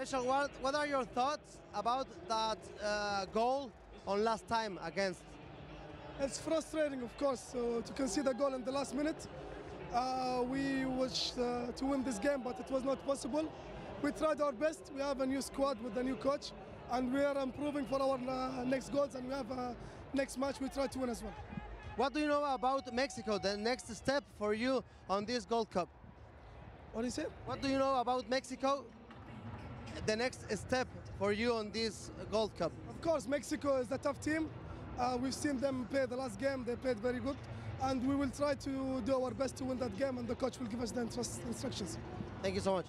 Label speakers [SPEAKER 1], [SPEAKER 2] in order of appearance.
[SPEAKER 1] Special, what, what are your thoughts about that uh, goal on last time against?
[SPEAKER 2] It's frustrating, of course, so to concede a goal in the last minute. Uh, we wished uh, to win this game, but it was not possible. We tried our best. We have a new squad with a new coach, and we are improving for our uh, next goals. And we have uh, next match. We try to win as well.
[SPEAKER 1] What do you know about Mexico, the next step for you on this Gold Cup?
[SPEAKER 2] What is it?
[SPEAKER 1] What do you know about Mexico, the next step for you on this Gold Cup?
[SPEAKER 2] Of course, Mexico is a tough team. Uh, we've seen them play the last game. They played very good, and we will try to do our best to win that game. And the coach will give us the instructions.
[SPEAKER 1] Thank you so much.